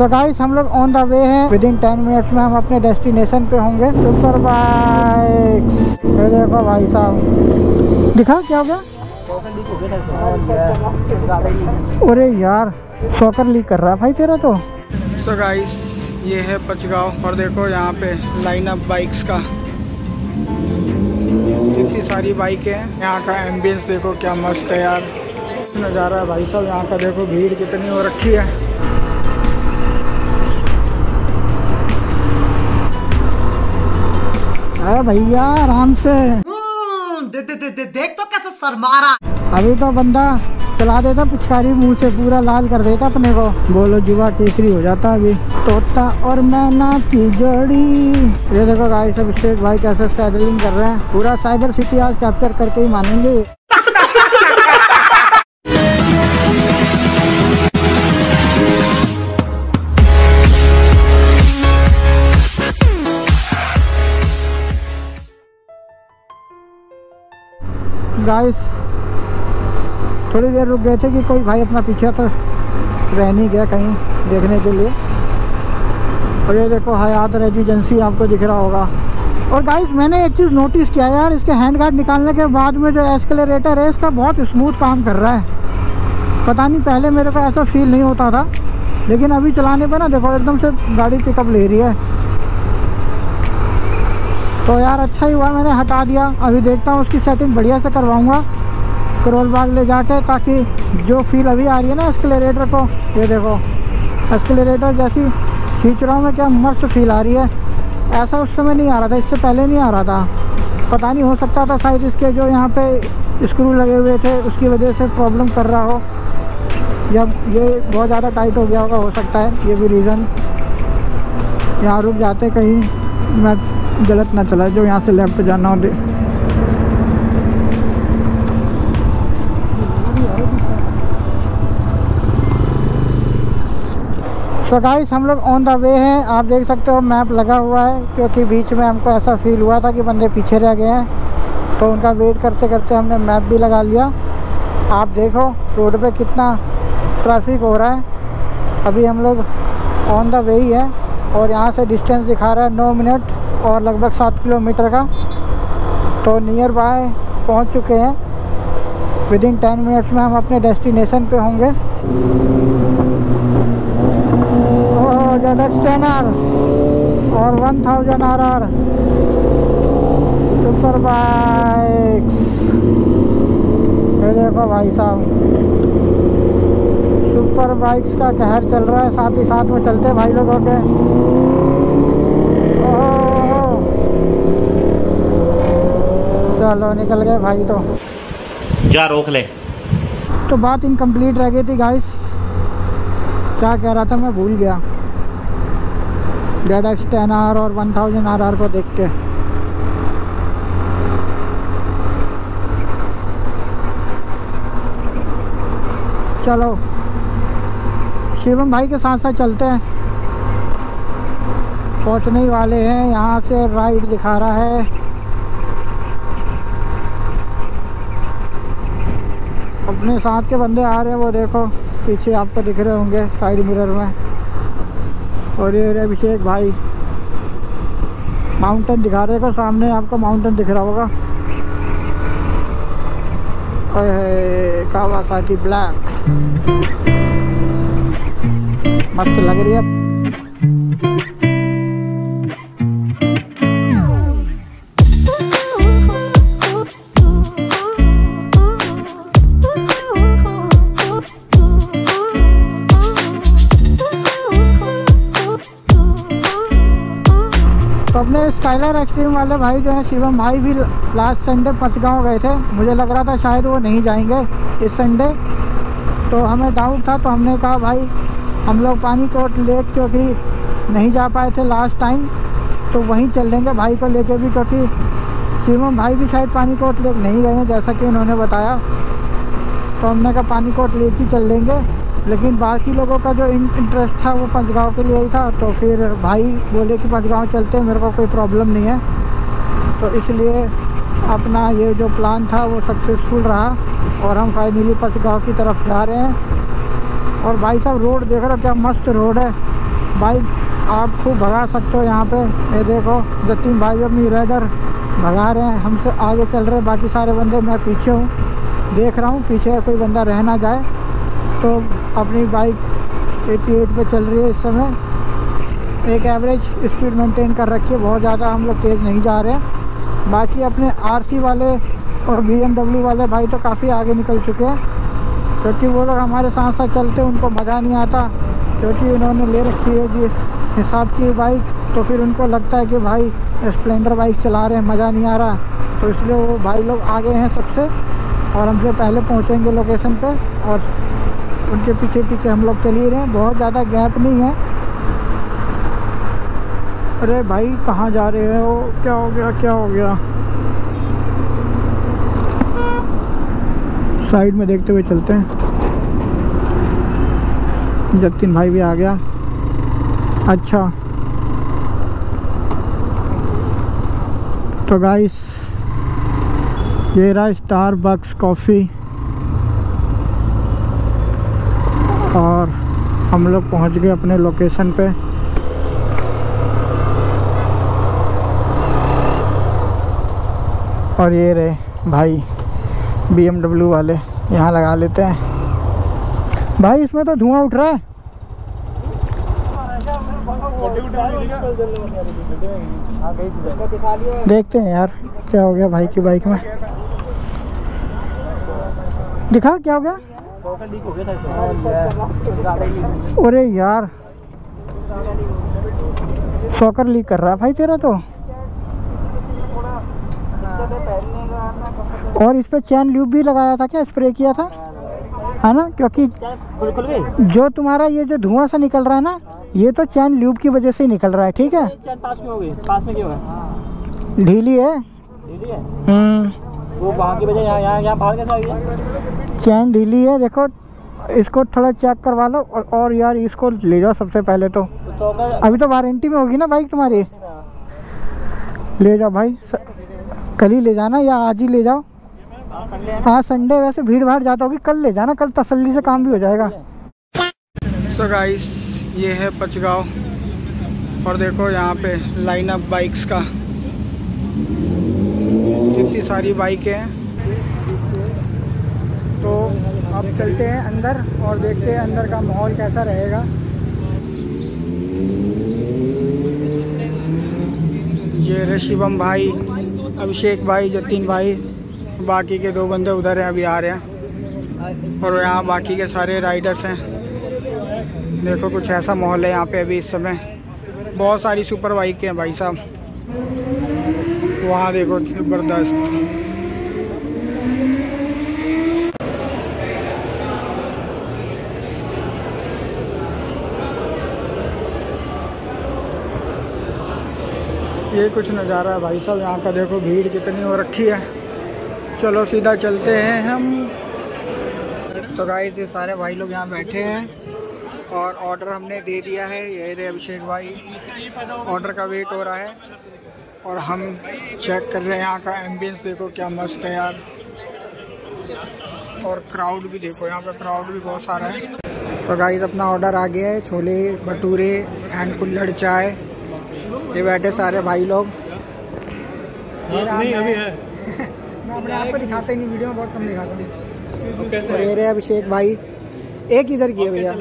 So guys हम लोग on the way हैं. विद इन टेन मिनट्स में हम अपने डेस्टिनेशन पे होंगे. सुपर बाइक्स देखो भाई साहब. दिखा क्या हो गया? अरे यार सॉकर लीक कर रहा है भाई तेरा तो. सो गाइस ये है पचगांव और देखो यहाँ पे लाइन अप बाइक्स का. कितनी सारी बाइकें हैं. यहाँ का एम्बियंस देखो क्या मस्त है यार. नज़ारा है भाई साहब, यहाँ का देखो भीड़ कितनी हो रखी है. अरे भैया आराम से। दे, दे, दे, दे, देख तो कैसे शर्मारा। अभी तो बंदा चला देता पिचकारी मुँह से पूरा लाल कर देता अपने को। बोलो जुआ केसरी हो जाता अभी। तोता और मैना की जोड़ी। ये देखो गाइस अभिषेक भाई कैसे सैडलिंग कर रहे हैं। पूरा साइबर सिटी आज कैप्चर करके ही मानेंगे। गाइस थोड़ी देर रुक गए थे कि कोई भाई अपना पीछे तो रह नहीं गया कहीं देखने के लिए। और ये देखो, हयात रेजिडेंसी आपको दिख रहा होगा। और गाइस मैंने एक चीज़ नोटिस किया यार, इसके हैंड गार्ड निकालने के बाद में जो एस्केलेटर है, इसका बहुत स्मूथ काम कर रहा है। पता नहीं, पहले मेरे को ऐसा फील नहीं होता था, लेकिन अभी चलाने पर ना, देखो, एकदम से गाड़ी पिकअप ले रही है। तो यार अच्छा ही हुआ मैंने हटा दिया। अभी देखता हूँ उसकी सेटिंग बढ़िया से करवाऊँगा। करोल बाग ले जाके ताकि जो फील अभी आ रही है ना एस्केलेटर को, ये देखो। एस्केलेटर जैसी खींच रहा हूँ मैं, क्या मस्त फील आ रही है। ऐसा उस समय नहीं आ रहा था, इससे पहले नहीं आ रहा था। पता नहीं हो सकता था शायद इसके जो यहाँ पे स्क्रू लगे हुए थे, उसकी वजह से प्रॉब्लम कर रहा हो। या ये बहुत ज़्यादा टाइट हो गया होगा, हो सकता है, ये भी रीज़न यहाँ रुक जाते कहीं, मैं गलत ना चला जो यहाँ से लेफ़्ट जाना हो सो गाइस हम लोग ऑन द वे हैं। आप देख सकते हो मैप लगा हुआ है, क्योंकि बीच में हमको ऐसा फील हुआ था कि बंदे पीछे रह गए हैं। तो उनका वेट करते करते हमने मैप भी लगा लिया। आप देखो, रोड पे कितना ट्रैफ़िक हो रहा है। अभी हम लोग ऑन द वे ही है और यहाँ से डिस्टेंस दिखा रहा है नौ मिनट। और लगभग सात किलोमीटर का तो नियर बाय पहुँच चुके हैं। विद इन टेन मिनट्स में हम अपने डेस्टिनेशन पे होंगे। टेन आर और one thousand R R super bikes देखो भाई साहब। सुपर बाइक्स का कहर चल रहा है, साथ ही साथ में चलते भाई लोगों के। चलो निकल गए भाई तो। जा रोक ले। तो बात इनकम्प्लीट रह गई थी गाइस क्या कह रहा था मैं भूल गया। डेड एक्स टेन आर और वन थाउज़ेंड आर आर को देख के। चलो। शिवम भाई के साथ साथ चलते हैं। पहुँचने ही वाले हैं। यहाँ से राइट दिखा रहा है। अपने साथ के बंदे आ रहे हैं, वो देखो, पीछे आपको दिख रहे होंगे साइड मिरर में। और ये रहे अभिषेक भाई। माउंटेन दिखा रहे को सामने आपको माउंटेन दिख रहा होगा। कावासाकी ब्लैक मस्त लग रही है। एक्सट्रीम वाले भाई जो है, शिवम भाई भी लास्ट संडे पचगांव गए थे। मुझे लग रहा था शायद वो नहीं जाएँगे इस संडे तो हमें डाउट था तो हमने कहा, भाई, हम लोग पानी कोट लेक क्योंकि नहीं जा पाए थे लास्ट टाइम तो वहीं चल लेंगे भाई को लेके भी, क्योंकि शिवम भाई भी शायद पानी कोट लेक नहीं गए हैं, जैसा कि उन्होंने बताया। तो हमने कहा, पानी कोट लेक ही चल लेंगे। लेकिन बाकी लोगों का जो इंटरेस्ट था वो पंचगांव के लिए ही था तो फिर भाई बोले कि पंचगांव चलते हैं, मेरे को कोई प्रॉब्लम नहीं है। तो इसलिए अपना ये जो प्लान था वो सक्सेसफुल रहा और हम फाइनली पंचगांव की तरफ़ जा रहे हैं। और भाई साहब रोड देख रहे हो क्या मस्त रोड है। भाई, आप खूब भगा सकते हो यहाँ पे। ये देखो, जतीन भाई अपनी राइडर भगा रहे हैं। हमसे आगे चल रहे बाकी सारे बंदे, मैं पीछे हूँ। देख रहा हूँ, पीछे कोई बंदा रह ना जाए। तो अपनी बाइक 88 पे चल रही है इस समय। एक एवरेज स्पीड मेंटेन कर रखी है, बहुत ज़्यादा हम लोग तेज़ नहीं जा रहे हैं। बाकी अपने आरसी वाले और बीएमडब्ल्यू वाले भाई तो काफ़ी आगे निकल चुके हैं, क्योंकि वो लोग हमारे साथ साथ चलते, उनको मज़ा नहीं आता, क्योंकि उन्होंने ले रखी है जिस हिसाब की बाइक तो फिर उनको लगता है कि भाई स्प्लेंडर बाइक चला रहे हैं, मज़ा नहीं आ रहा। तो इसलिए वो भाई लोग आगे हैं सबसे, और हमसे पहले पहुँचेंगे लोकेशन पे, और उनके पीछे पीछे हम लोग चल ही रहे हैं। बहुत ज़्यादा गैप नहीं है। अरे भाई, कहाँ जा रहे हो? क्या हो गया, क्या हो गया? साइड में देखते हुए चलते हैं। जतिन भाई भी आ गया। अच्छा। तो गाइस ये रहा स्टार बक्स कॉफ़ी और हम लोग पहुँच गए अपने लोकेशन पे। और ये रहे भाई BMW वाले। यहाँ लगा लेते हैं। भाई, इसमें तो धुआँ उठ रहा है। देखते हैं यार, क्या हो गया भाई की बाइक में। दिखा, क्या हो गया? अरे यार। सॉकर लीक कर रहा है भाई तेरा तो। और इस पे चैन ल्यूब भी लगाया था क्या? स्प्रे किया था? है ना? क्योंकि जो तुम्हारा ये जो धुआँ सा निकल रहा है ना ये तो चैन ल्यूब की वजह से ही निकल रहा है ठीक है? चैन पास में हो गई पास में क्यों है? ढीली है। दीदी है? हम्म। वो वहाँ की वजह यहाँ यहाँ यहाँ बाहर कैसे आ गया चैन ढीली है देखो इसको थोड़ा चेक करवा लो और, और यार इसको ले जाओ सबसे पहले तो। तो अभी तो वारंटी में होगी ना बाइक तुम्हारी? ले जाओ भाई कल ही ले जाना या आज ही ले जाओ? हाँ संडे वैसे भीड़ भाड़ ज़्यादा होगी कल ले जाना कल तसल्ली से काम भी हो जाएगा। सो गाइस ये है पचगांव और देखो यहाँ पे लाइन अप बाइक्स का। कितनी सारी बाइकें हैं। तो अब चलते हैं अंदर और देखते हैं अंदर का माहौल कैसा रहेगा। ये शिवम भाई, अभिषेक भाई, जतिन भाई, बाकी के दो बंदे उधर हैं, अभी आ रहे हैं। और यहाँ बाकी के सारे राइडर्स हैं। देखो कुछ ऐसा माहौल है यहाँ पे अभी इस समय। बहुत सारी सुपर बाइकें हैं भाई साहब। वहाँ देखो ज़बरदस्त। ये कुछ नज़ारा है भाई साहब, यहाँ का देखो भीड़ कितनी हो रखी है। चलो सीधा चलते हैं हम। तो गाइस ये सारे भाई लोग यहाँ बैठे हैं और ऑर्डर हमने दे दिया है। ये रे अभिषेक भाई ऑर्डर का वेट हो रहा है और हम चेक कर रहे हैं यहाँ का एम्बियंस देखो क्या मस्त है यार। और क्राउड भी देखो, यहाँ पे क्राउड भी बहुत सारा है। तो गाइस अपना ऑर्डर आ गया है, छोले भटूरे एंड कुल्हड़ चाय। ये बैठे सारे भाई लोग। मैं- है। मैं अपने आप को दिखाते नहीं वीडियो में बहुत कम दिखाता हूँ। और ये रहे अभिषेक भाई। एक इधर किए भैया।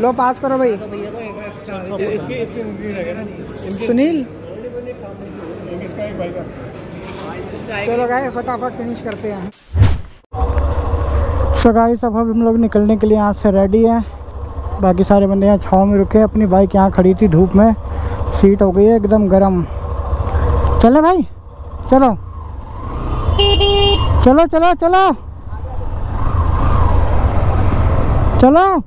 लो पास करो भाई। सुनील? चलो गाय फटाफट फिनिश करते हैं। सो गाइस अब हम लोग निकलने के लिए यहाँ से रेडी हैं। बाकी सारे बंदे यहाँ छाँव में रुके अपनी बाइक यहाँ खड़ी थी धूप में। सीट हो गई है, एकदम गरम। चले भाई, चलो। चलो चलो चलो। चलो।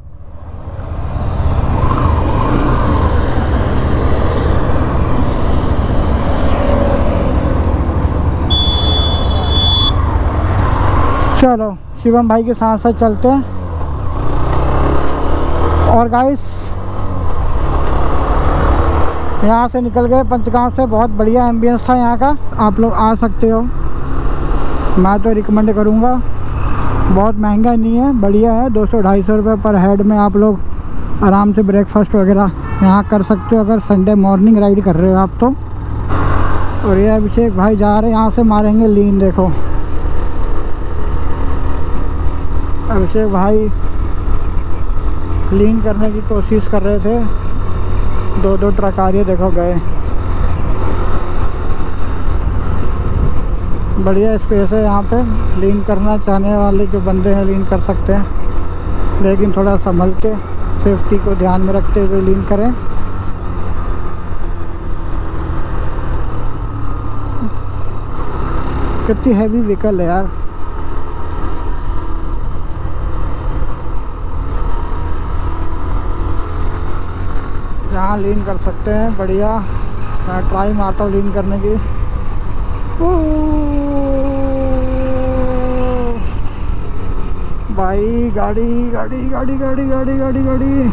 चलो, शिवम भाई के साथ साथ चलते हैं। और गाइस यहाँ से निकल गए। पंचगांव से बहुत बढ़िया एम्बियंस था यहाँ का। आप लोग आ सकते हो। मैं तो रिकमेंड करूँगा। बहुत महँगा नहीं है, बढ़िया है। दो सौ ढाई सौ रुपये पर हेड में आप लोग आराम से ब्रेकफास्ट वगैरह यहाँ कर सकते हो। अगर संडे मॉर्निंग राइड कर रहे हो आप तो। और ये अभिषेक भाई जा रहे हैं। यहाँ से मारेंगे लीन देखो। अभिषेक भाई लीन करने की कोशिश कर रहे थे। दो दो ट्रक आ रही है, देखो गए। बढ़िया स्पेस है यहाँ पे। लीन करना चाहने वाले जो बंदे हैं लीन कर सकते हैं। लेकिन थोड़ा संभल के सेफ्टी को ध्यान में रखते हुए लीन करें। कितनी हैवी व्हीकल है यार। यहाँ लीन कर सकते हैं। बढ़िया। मैं ट्राई मारता हूँ लीन करने की। भाई, गाड़ी गाड़ी गाड़ी गाड़ी गाड़ी गाड़ी गाड़ी।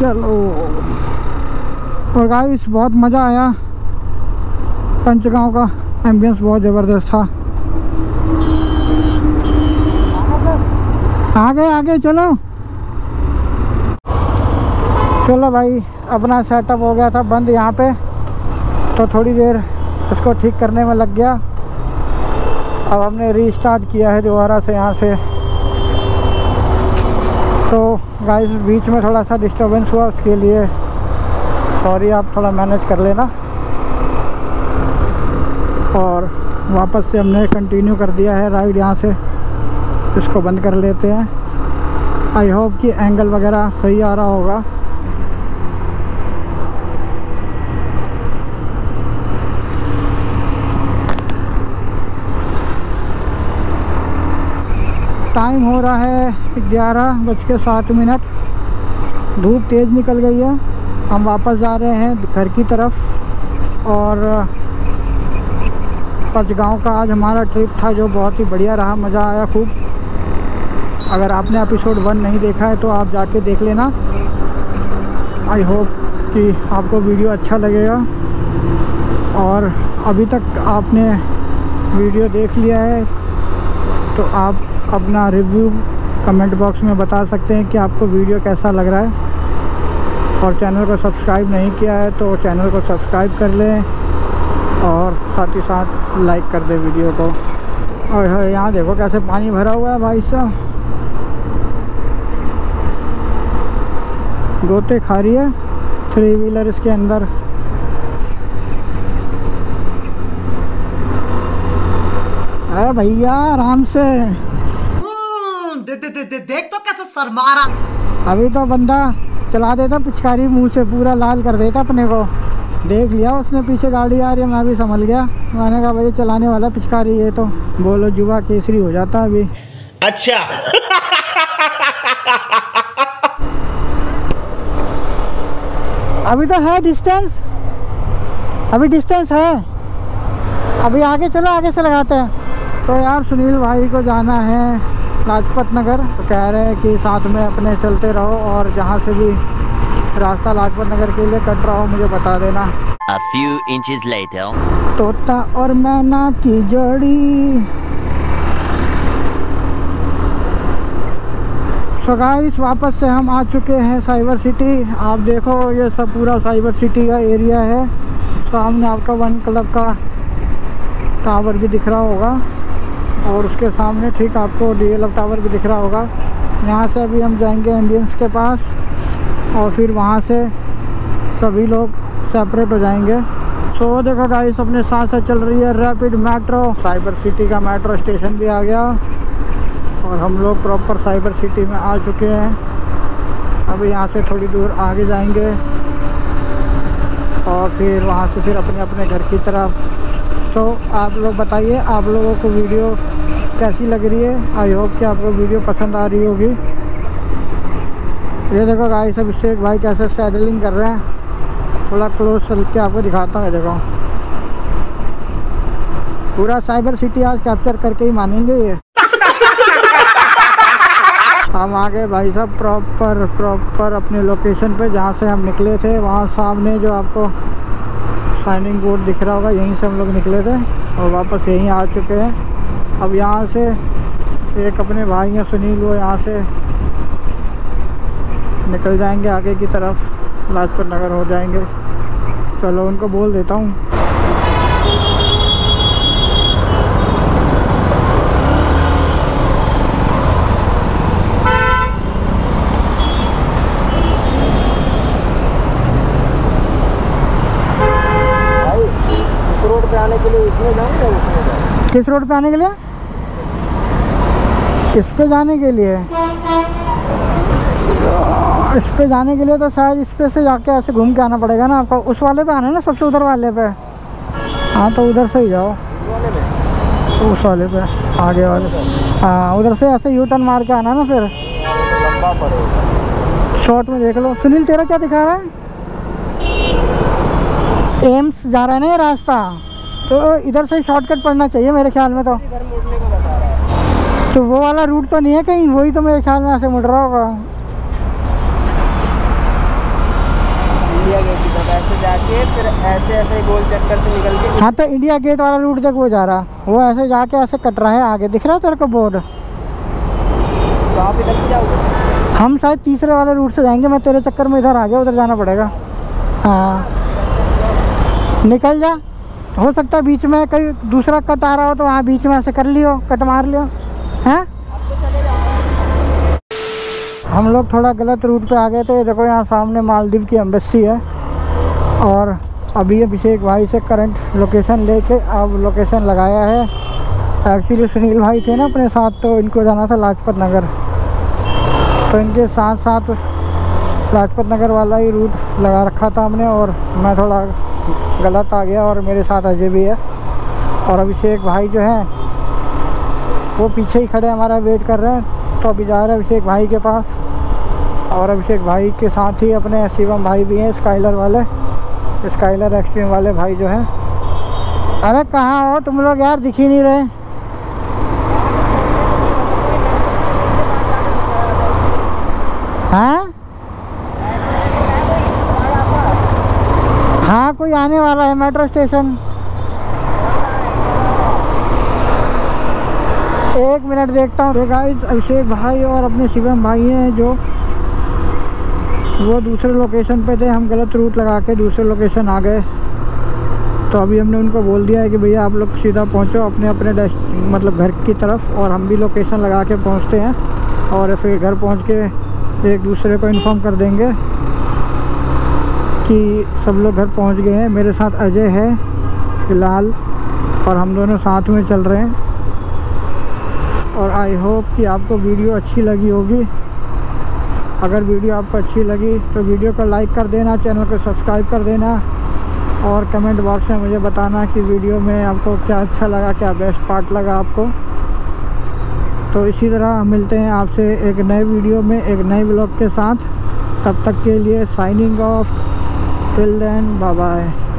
चलो। और गाइस बहुत मज़ा आया। पंचगांव का एम्बियंस बहुत ज़बरदस्त था। आगे आगे, चलो। चलो भाई, अपना सेटअप हो गया था, बंद यहाँ पे। तो थोड़ी देर उसको ठीक करने में लग गया। अब हमने रीस्टार्ट किया है दोबारा से यहाँ से। तो गाइस बीच में थोड़ा सा डिस्टरबेंस हुआ उसके लिए। सॉरी आप थोड़ा मैनेज कर लेना। और वापस से हमने कंटिन्यू कर दिया है राइड यहाँ से। इसको बंद कर लेते हैं। आई होप कि एंगल वगैरह सही आ रहा होगा। टाइम हो रहा है ग्यारह बज के सात मिनट। धूप तेज़ निकल गई है। हम वापस जा रहे हैं घर की तरफ़ और पचगाँव का आज हमारा ट्रिप था जो बहुत ही बढ़िया रहा। मज़ा आया खूब। अगर आपने एपिसोड वन नहीं देखा है तो आप जाके देख लेना। आई होप कि आपको वीडियो अच्छा लगेगा। और अभी तक आपने वीडियो देख लिया है तो आप अपना रिव्यू कमेंट बॉक्स में बता सकते हैं कि आपको वीडियो कैसा लग रहा है। और चैनल को सब्सक्राइब नहीं किया है तो चैनल को सब्सक्राइब कर लें और साथ ही साथ लाइक कर दें वीडियो को। और यहाँ देखो कैसे पानी भरा हुआ है भाई साहब। गोते खा रही है थ्री व्हीलर इसके अंदर। अरे भैया, आराम से। दे, दे, दे, देख तो कैसे शर्मा रहा अभी तो बंदा चला देता पिचकारी मुँह से पूरा लाल कर देता अपने को। देख लिया उसने पीछे गाड़ी आ रही है मैं भी संभल गया। मैंने कहा भाई चलाने वाला पिचकारी है तो बोलो जुआ केसरी हो जाता अभी। अच्छा। अभी तो है डिस्टेंस अभी डिस्टेंस है। अभी आगे चलो आगे से लगाते हैं। तो यार सुनील भाई को जाना है। लाजपत नगर। तो कह रहे हैं कि साथ में अपने चलते रहो और जहाँ से भी रास्ता लाजपत नगर के लिए कट रहा हो मुझे बता देना। A few inches later. तोता और मैना की जोड़ी। सो गाइस वापस से हम आ चुके हैं साइबर सिटी। आप देखो ये सब पूरा साइबर सिटी का एरिया है। सामने आपका वन क्लब का टावर भी दिख रहा होगा। और उसके सामने ठीक आपको डी एल टावर भी दिख रहा होगा। यहाँ से अभी हम जाएँगे एम्बियंस के पास और फिर वहाँ से सभी लोग सेपरेट हो जाएँगे। सो so, देखो गाड़ी अपने साथ साथ चल रही है रैपिड मेट्रो साइबर सिटी का मेट्रो स्टेशन भी आ गया। और हम लोग प्रॉपर साइबर सिटी में आ चुके हैं। अभी यहाँ से थोड़ी दूर आगे जाएँगे। और फिर वहाँ से फिर अपने अपने घर की तरफ़ तो आप लोग बताइए, आप लोगों को वीडियो कैसी लग रही है? आई होप कि आपको वीडियो पसंद आ रही होगी। ये देखो गाइस अभिषेक भाई कैसे सैडलिंग कर रहे हैं। थोड़ा क्लोज चल के आपको दिखाता हूँ, ये देखो। पूरा साइबर सिटी आज कैप्चर करके ही मानेंगे ये। हम आ गए भाई साहब प्रॉपर प्रॉपर अपने लोकेशन पे, जहाँ से हम निकले थे, वहाँ सामने जो आपको साइनिंग बोर्ड दिख रहा होगा, यहीं से हम लोग निकले थे और वापस यहीं आ चुके हैं। अब यहाँ से एक अपने भाई हैं सुनील वो यहाँ से निकल जाएँगे आगे की तरफ़। लाजपत नगर हो जाएँगे। चलो उनको बोल देता हूँ भाई इस रोड पे आने के लिए इसमें जाऊँ या उसमें जाऊँ किस रोड पे आने के लिए? इस पे जाने के लिए। इस पे जाने के लिए तो शायद इस पे से जाके ऐसे घूम के आना पड़ेगा ना आपको। उस वाले पे आना है ना सबसे उधर वाले पे? हाँ तो उधर से ही जाओ। में उस वाले पे, आगे वाले। हाँ उधर से ऐसे यू टर्न मार के आना ना फिर। शॉर्ट में देख लो। सुनील, तेरा क्या दिखा रहा है? एम्स जा रहा है ना ये रास्ता? तो इधर से ही शॉर्टकट पड़ना चाहिए मेरे ख्याल में तो। तो वो वाला रूट तो नहीं है कहीं वही तो मेरे ख्याल में ऐसे मुड़ रहा होगा। इंडिया गेट की तरफ़ ऐसे जाके फिर ऐसे ऐसे गोल चक्कर से निकल के हाँ तो इंडिया गेट वाला रूट तक वो जा रहा वो ऐसे जाके ऐसे कट रहा है आगे। दिख रहा है तेरे को बोर्ड तो आप इधर से जाओगे? हम शायद तीसरे वाले रूट से जाएँगे मैं तेरे चक्कर में इधर आ गया उधर जाना पड़ेगा। हाँ। निकल जा। हो सकता है बीच में कहीं दूसरा कट आ रहा हो तो वहाँ बीच में ऐसे कर लियो, कट मार लियो। हैं? हम लोग थोड़ा गलत रूट पे आ गए थे। देखो यहाँ सामने मालदीव की एम्बेसी है। और अभी अभिषेक भाई से करंट लोकेशन लेके अब लोकेशन लगाया है। एक्चुअली सुनील भाई थे ना अपने साथ तो इनको जाना था लाजपत नगर। तो इनके साथ साथ लाजपत नगर वाला ही रूट लगा रखा था हमने, और मैं थोड़ा गलत आ गया और मेरे साथ अजय भी है। और अभिषेक भाई जो हैं, वो पीछे ही खड़े हमारा वेट कर रहे हैं। तो अभी जा रहे हैं अभिषेक भाई के पास। और अभिषेक भाई के साथ ही अपने शिवम भाई भी हैं, स्काइलर वाले, स्काइलर एक्सट्रीम वाले भाई जो हैं। अरे कहाँ हो? तुम लोग यार दिख ही नहीं रहे। हाँ कोई आने वाला है मेट्रो स्टेशन। एक मिनट देखता हूँ। गाइस अभिषेक भाई और अपने शिवम भाई हैं जो वो दूसरे लोकेशन पे थे। हम गलत रूट लगा के दूसरे लोकेशन आ गए। तो अभी हमने उनको बोल दिया है कि भैया, आप लोग सीधा पहुँचो अपने अपने मतलब घर की तरफ़ और हम भी लोकेशन लगा के पहुँचते हैं। और फिर घर पहुँच के एक दूसरे को इन्फॉर्म कर देंगे। कि सब लोग घर पहुँच गए हैं। मेरे साथ अजय है फ़िलहाल और हम दोनों साथ में चल रहे हैं। और आई होप कि आपको वीडियो अच्छी लगी होगी। अगर वीडियो आपको अच्छी लगी तो वीडियो को लाइक कर देना, चैनल को सब्सक्राइब कर देना, और कमेंट बॉक्स में मुझे बताना कि वीडियो में आपको क्या अच्छा लगा, क्या बेस्ट पार्ट लगा आपको। तो इसी तरह मिलते हैं आपसे एक नए वीडियो में, एक नए ब्लॉग के साथ। तब तक के लिए signing off till then bye bye